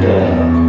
て。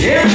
Yeah,